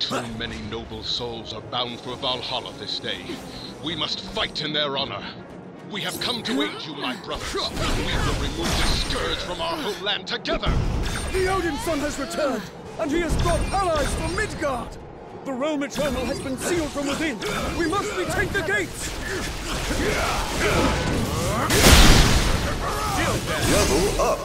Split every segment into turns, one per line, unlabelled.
Too many noble souls are bound for Valhalla this day. We must fight in their honor. We have come to aid you, my brothers. We will remove the scourge from our homeland together.
The Odinson has returned, and he has brought allies from Midgard. The realm eternal has been sealed from within. We must retake the gates.
Level up.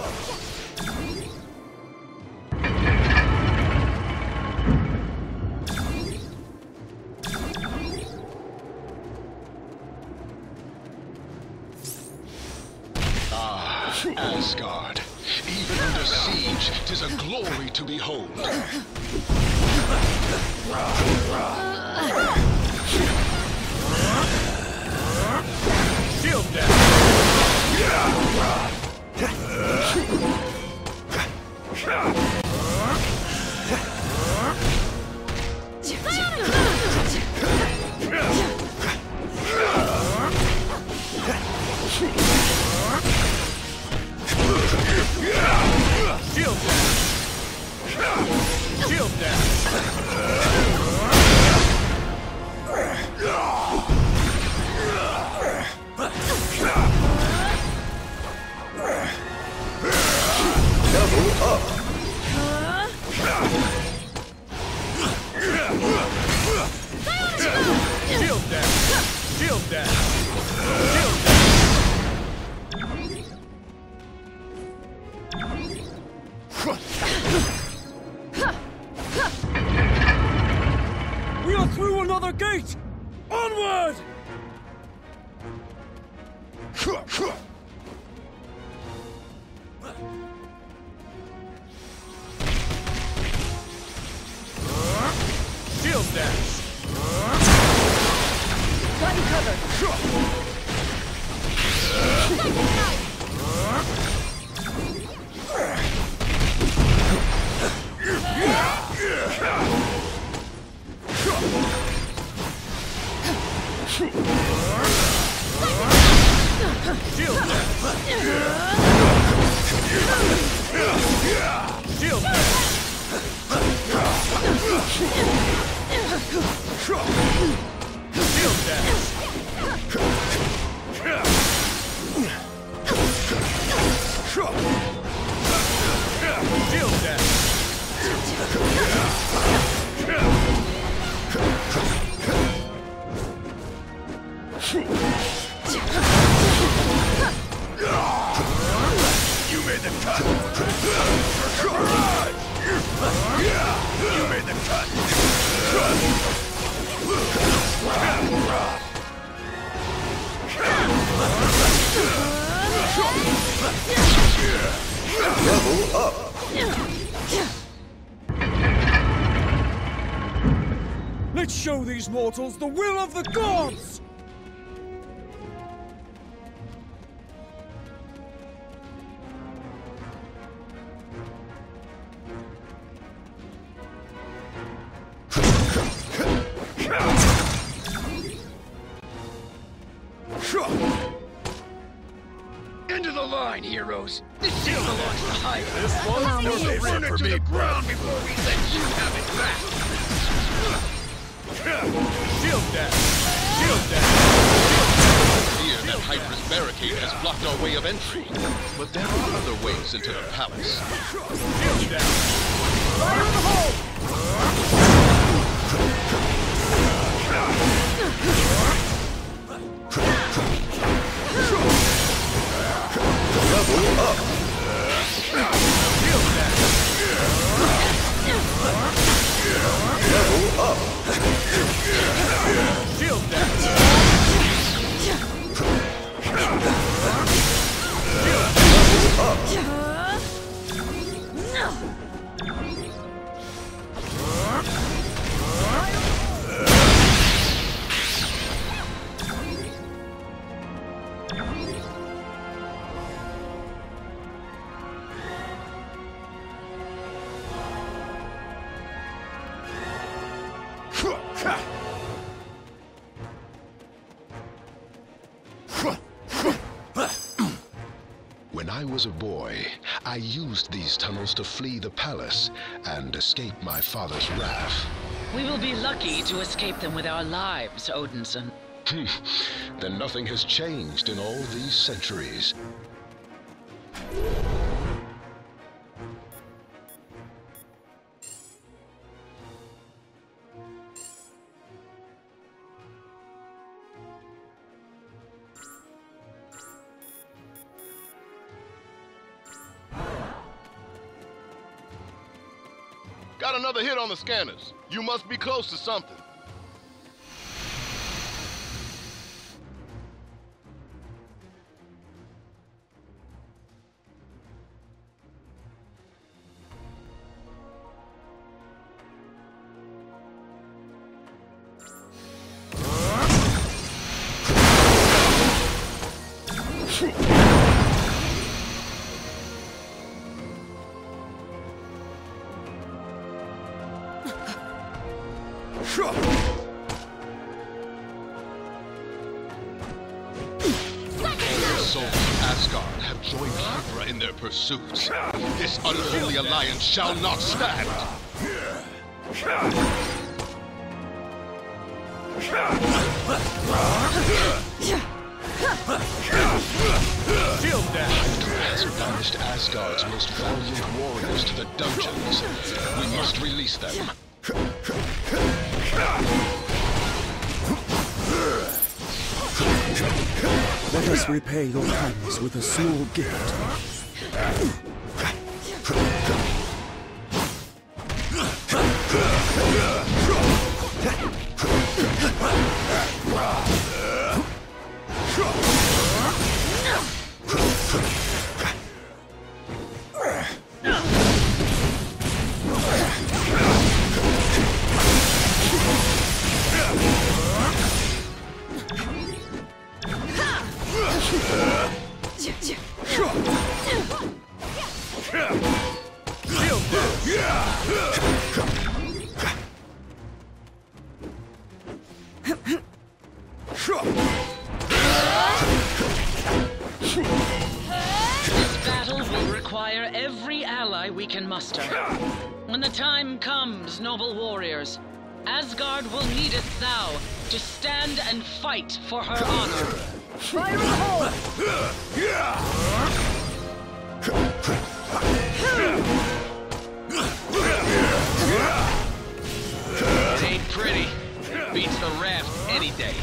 These mortals the will of the gods!
Of entry. But there are other ways into the palace. い。Was a boy, I used these tunnels to flee the palace and escape my father's wrath.
We will be lucky to escape them with our lives, Odinson.
then nothing has changed in all these centuries.
Scanners. You must be close to something.
Shall not stand!
Shield down!
Hydra has banished Asgard's most valiant warriors to the dungeons. We must release them.
Let us repay your kindness with a small gift.
This
pretty. Beats the raft any day.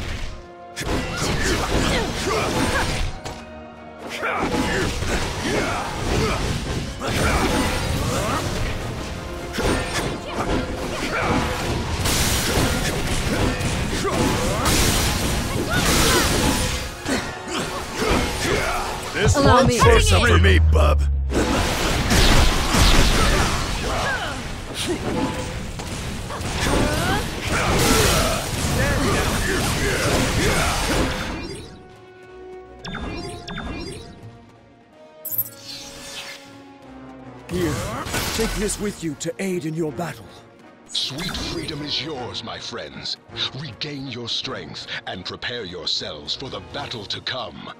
This
Allow
one's
me.
for some for me, bub. Here, take this with you to aid in your battle.
Sweet freedom is yours, my friends. Regain your strength and prepare yourselves for the battle to come.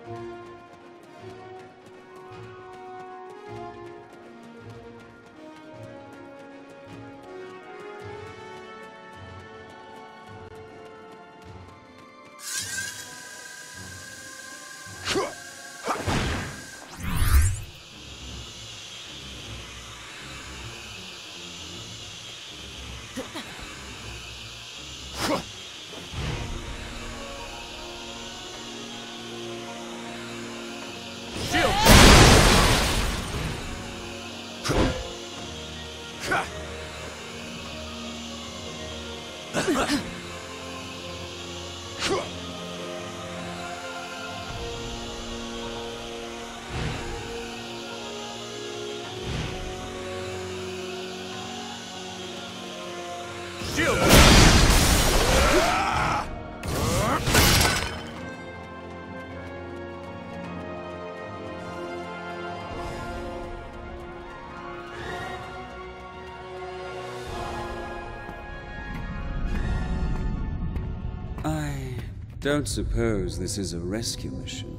Don't suppose this is a rescue mission.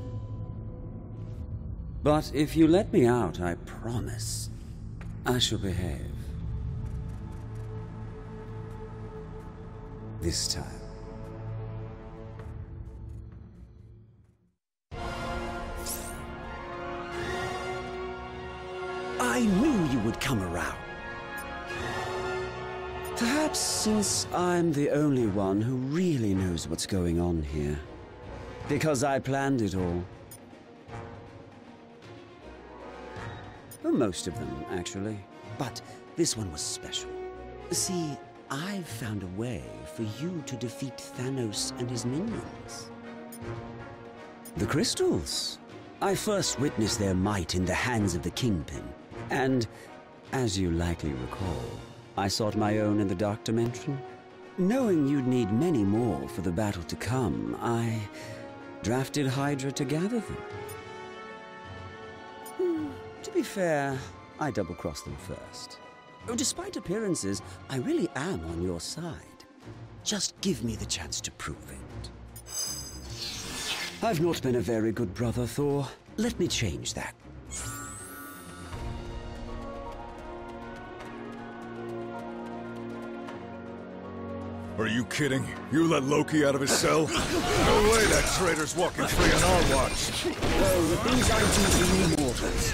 But if you let me out, I promise I shall behave. this time. I knew you would come around. Since I'm the only one who really knows what's going on here. Because I planned it all. Well, most of them, actually. But this one was special. See, I've found a way for you to defeat Thanos and his minions. The crystals. I first witnessed their might in the hands of the Kingpin. And, as you likely recall, I sought my own in the Dark Dimension. Knowing you'd need many more for the battle to come, I drafted Hydra to gather them. Hmm, to be fair, I double-crossed them first. Oh, Despite appearances, I really am on your side. Just give me the chance to prove it. I've not been a very good brother, Thor. Let me change that.
You kidding? You let Loki out of his cell? No way that traitor's walking free on our watch.
Oh, the things I do for you mortals.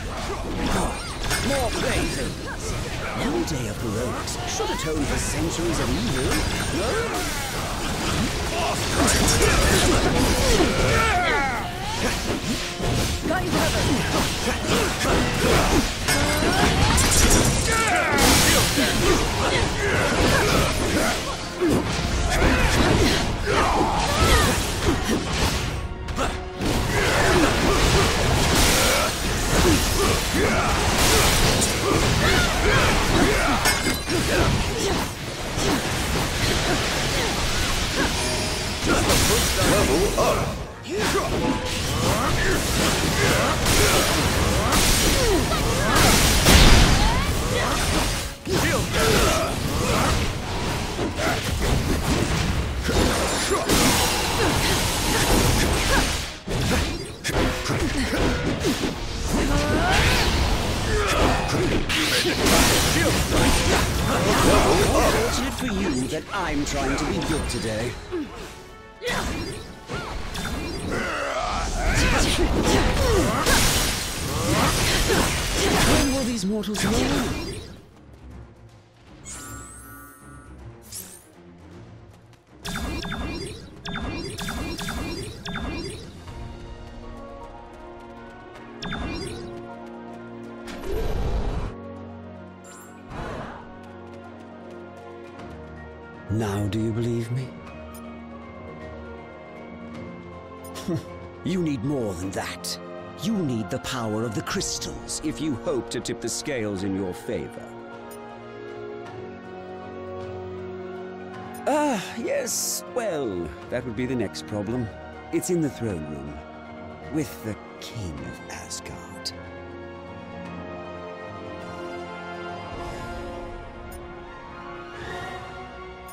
More praise. One day of heroics should atone for centuries of evil. No?
Got you covered.
Level up.
Today. You need more than that. You need the power of the crystals if you hope to tip the scales in your favor. Ah, yes, well, that would be the next problem. It's in the throne room, with the King of Asgard.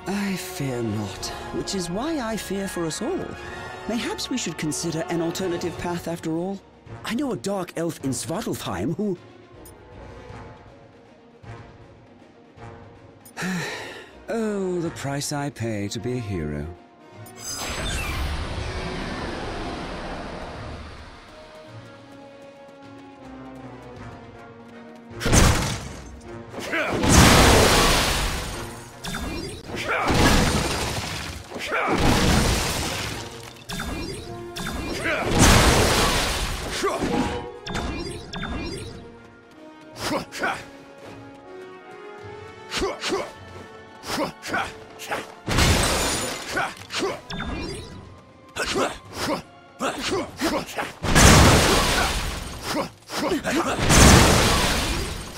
I fear not, which is why I fear for us all. Mayhaps we should consider an alternative path after all. I know a dark elf in Svartalfheim who... oh, the price I pay to be a hero.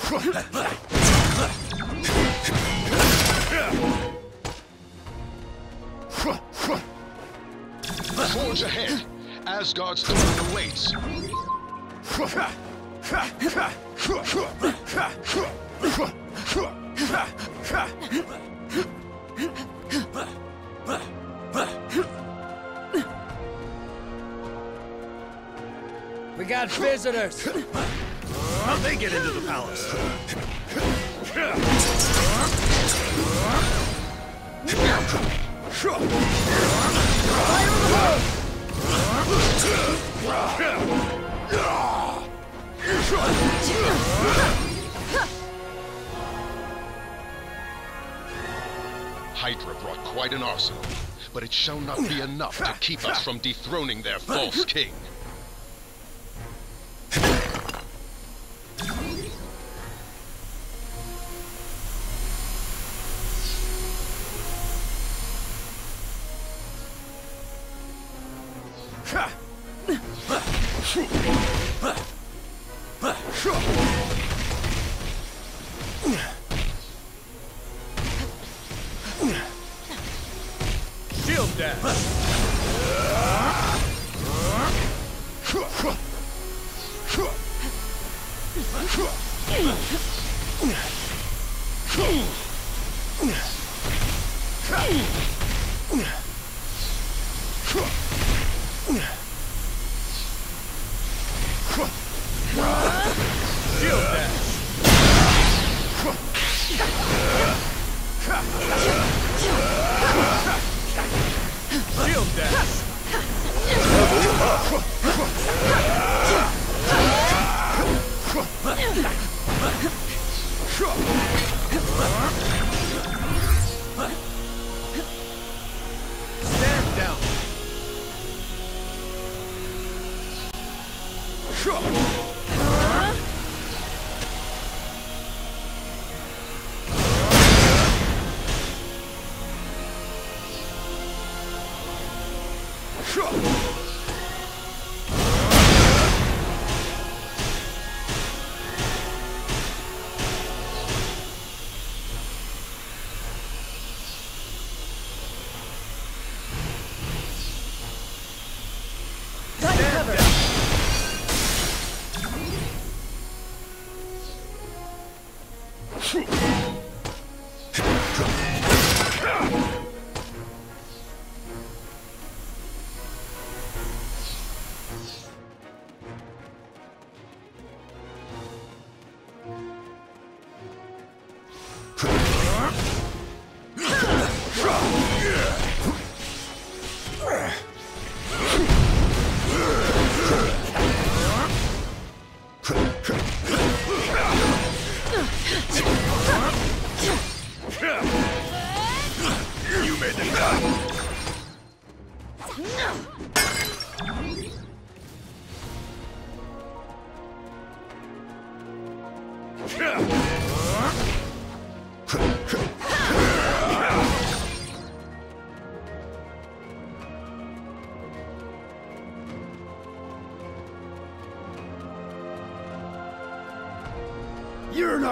Forge ahead. Asgard's throne awaits.
We got visitors.
How'd they get into the palace?
Hydra brought quite an arsenal, but it shall not be enough to keep us from dethroning their false king.
Shield dash!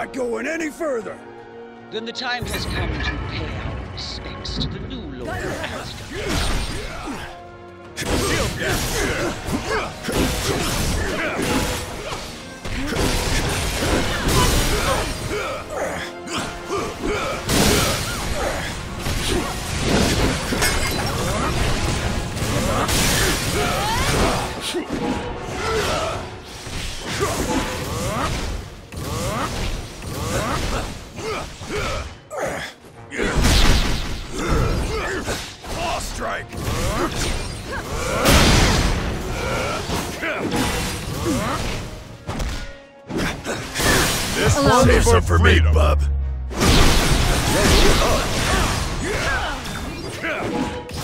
Not going any further!
Then the time has come to pay our respects to the new Lord
Allow
one
me.
is some for me, bub.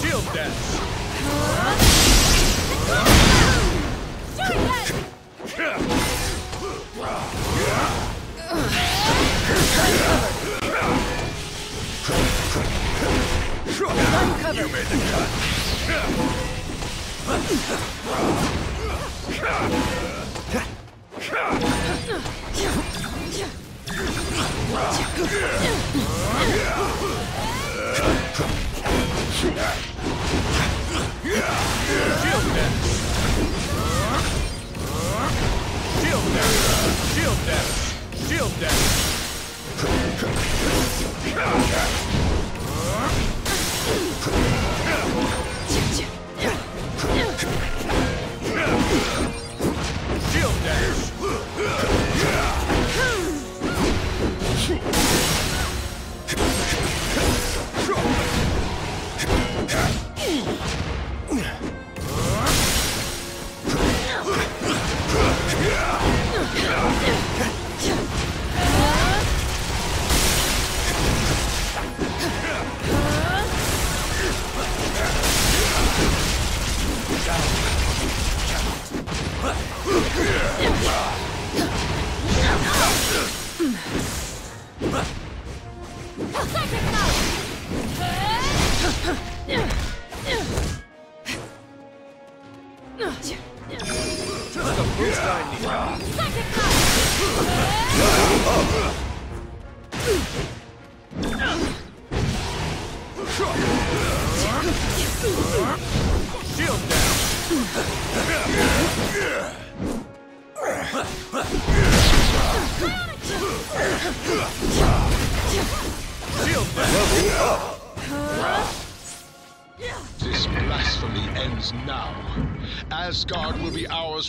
Shield dash!
You made the cut.
Shield dash! Shield dash!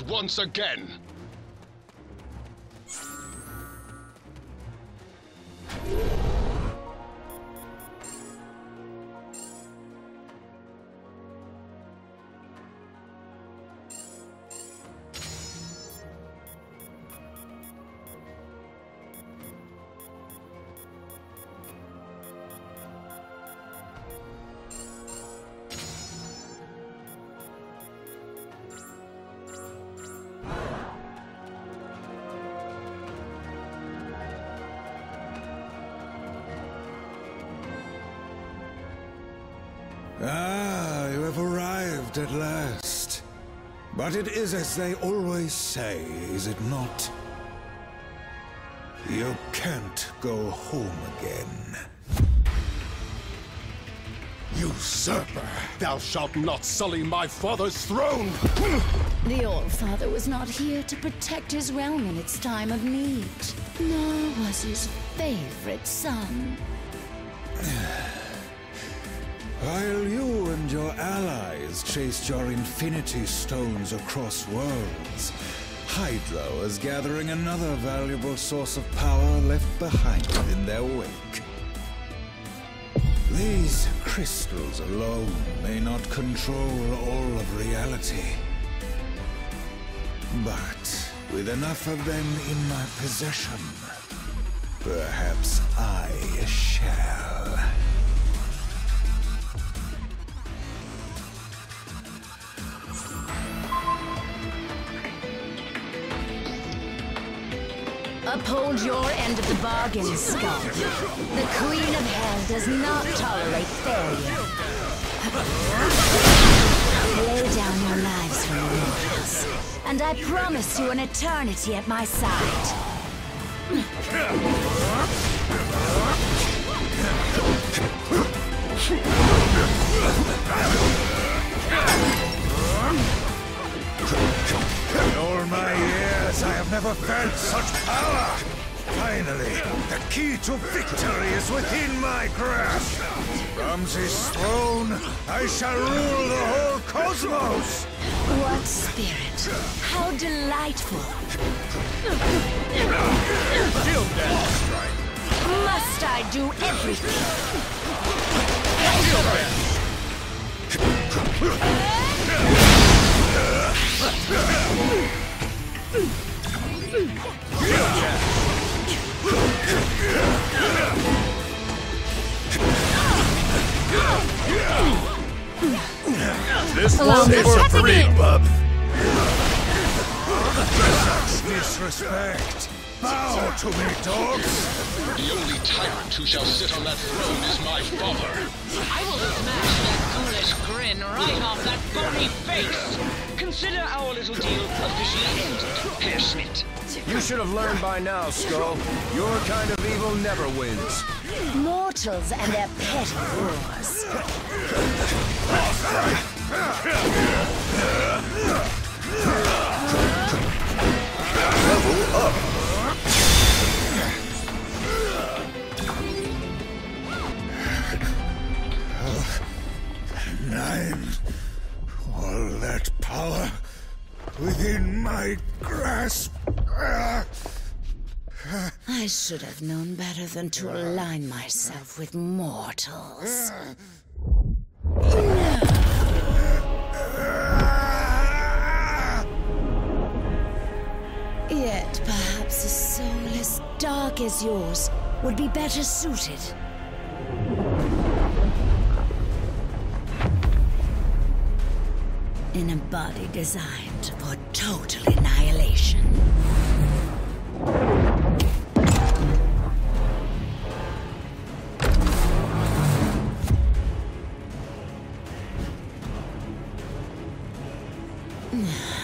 Once again.
But it is as they always say, is it not? You can't go home again.
Usurper! Thou shalt not sully my father's throne!
The All-Father was not here to protect his realm in its time of need, nor was his favorite son.
While you and your allies chased your Infinity Stones across worlds, Hydra is gathering another valuable source of power left behind in their wake. These crystals alone may not control all of reality. But with enough of them in my possession, perhaps I shall.
Uphold your end of the bargain, Skull. The Queen of Hell does not tolerate failure. Lay down your lives for and I promise you an eternity at my side.
years, I have never felt such power! Finally, the key to victory is within my grasp! From this throne, I shall rule the whole cosmos!
What spirit? How delightful!
Shield down.
Must I do everything?
This
Allow
one's
me
for free, bub.
Disrespect! Bow to me, dogs!
The only tyrant who shall sit on that throne is my father.
I will smash that ghoulish grin right off that bony face. Consider our little deal officially ended, Herr Schmidt.
You should have learned by now, Skull. Your kind of evil never wins.
Mortals and their petty wars.
Level up.
Nine. All that power within my grasp.
I should have known better than to align myself with mortals. Yet perhaps a soul as dark as yours would be better suited. in a body designed for total annihilation.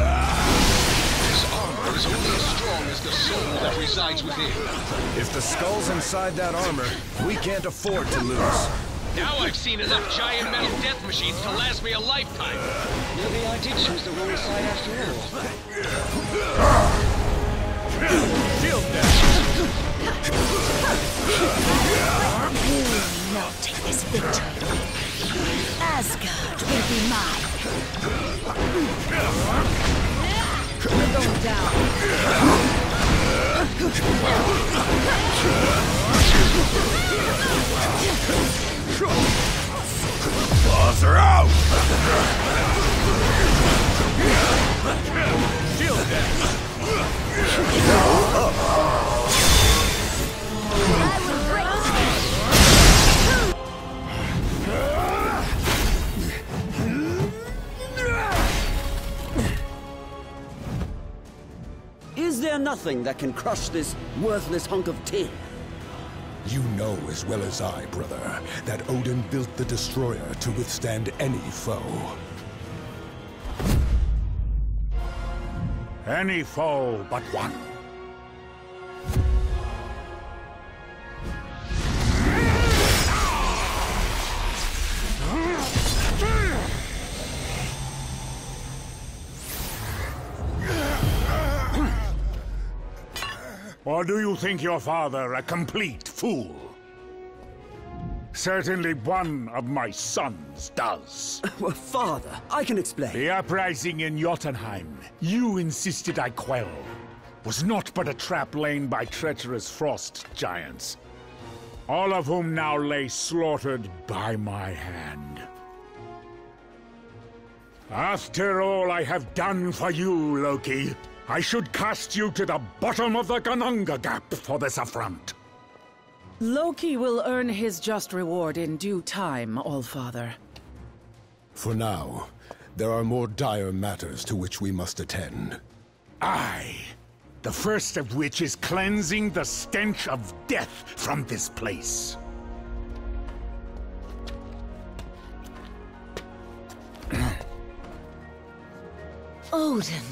as the soul that resides within.
If the skull's inside that armor, we can't afford to lose.
Now I've seen enough giant metal death machines to last me a lifetime. Maybe I did choose the wrong side after all.
You will not take this victory. Asgard will be mine. We're going down.
这。Nothing that can crush this worthless hunk of tin?
You know as well as I, brother, that Odin built the Destroyer to withstand any foe.
Any foe but one. Or do you think your father a complete fool? Certainly one of my sons does.
Well, father, I can explain.
The uprising in Jotunheim, you insisted I quell, was not but a trap laid by treacherous frost giants, all of whom now lay slaughtered by my hand. After all I have done for you, Loki, I should cast you to the bottom of the Ginnungagap for this affront.
Loki will earn his just reward in due time, Allfather.
For now, there are more dire matters to which we must attend.
Aye. The first of which is cleansing the stench of death from this place.
Odin,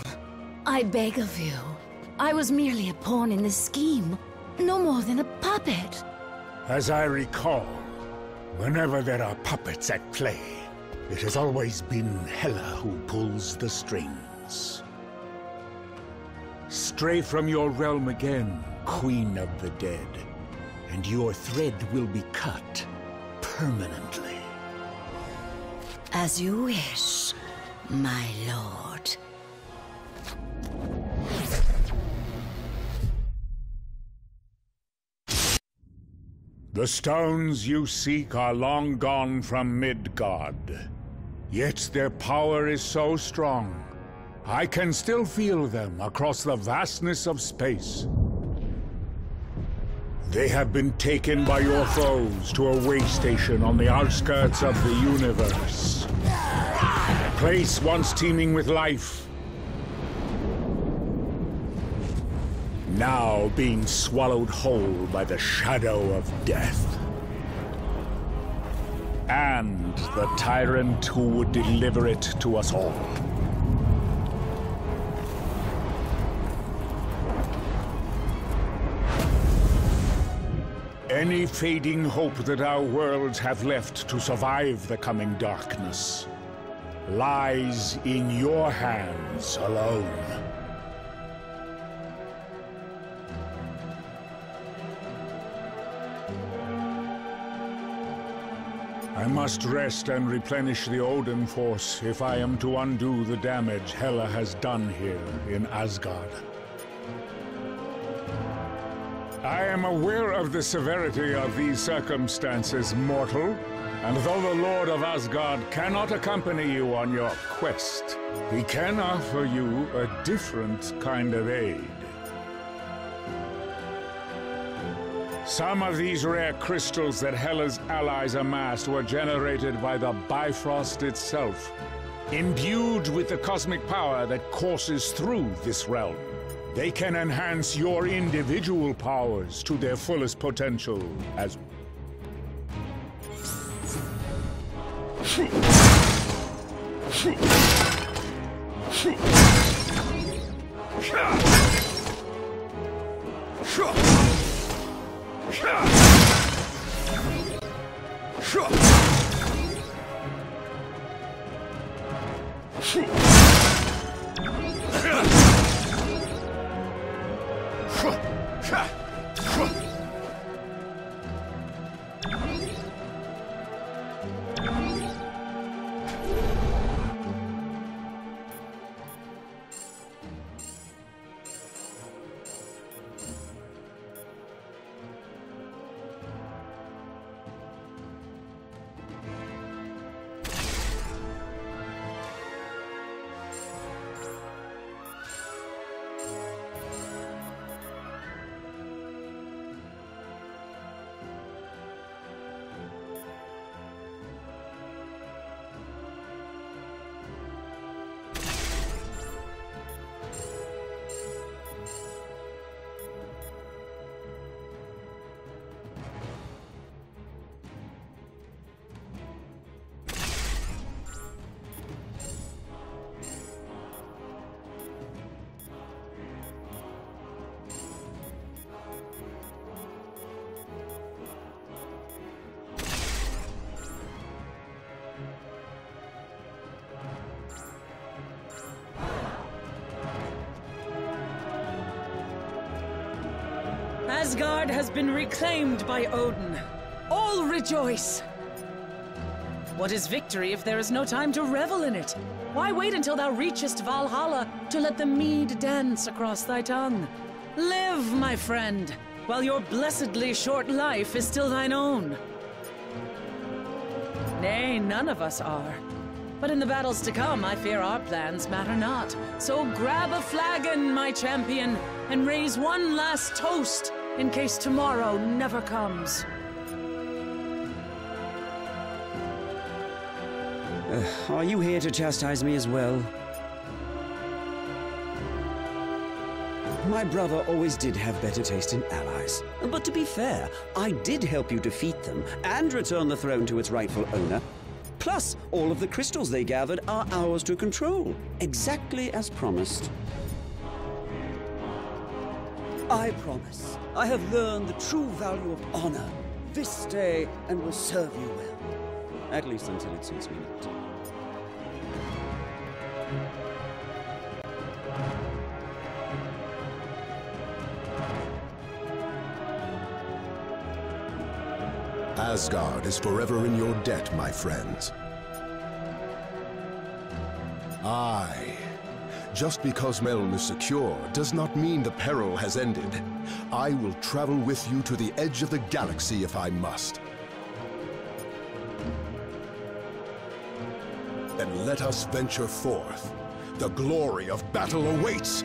I beg of you. I was merely a pawn in this scheme. No more than a puppet.
As I recall, whenever there are puppets at play, it has always been Hela who pulls the strings. Stray from your realm again, Queen of the Dead, and your thread will be cut permanently.
As you wish, my lord.
The stones you seek are long gone from Midgard. Yet their power is so strong. I can still feel them across the vastness of space. They have been taken by your foes to a way station on the outskirts of the universe. A place once teeming with life. Now being swallowed whole by the shadow of death. And the tyrant who would deliver it to us all. Any fading hope that our worlds have left to survive the coming darkness lies in your hands alone. Must rest and replenish the Odin force if I am to undo the damage Hela has done here in Asgard. I am aware of the severity of these circumstances, mortal, and though the Lord of Asgard cannot accompany you on your quest, he can offer you a different kind of aid. Some of these rare crystals that Hela's allies amassed were generated by the Bifrost itself, imbued with the cosmic power that courses through this realm. They can enhance your individual powers to their fullest potential as Shut!
Asgard has been reclaimed by Odin. All rejoice! What is victory if there is no time to revel in it? Why wait until thou reachest Valhalla to let the mead dance across thy tongue? Live, my friend, while your blessedly short life is still thine own. Nay, none of us are. But in the battles to come, I fear our plans matter not. So grab a flagon, my champion, and raise one last toast in case tomorrow never comes.
Uh, are you here to chastise me as well? My brother always did have better taste in allies. But to be fair, I did help you defeat them and return the throne to its rightful owner. Plus, all of the crystals they gathered are ours to control, exactly as promised. I promise, I have learned the true value of honor this day and will serve you well. At least until it suits me not.
Asgard is forever in your debt, my friends. Aye. Just because Meln is secure does not mean the peril has ended. I will travel with you to the edge of the galaxy if I must. Then let us venture forth. The glory of battle awaits!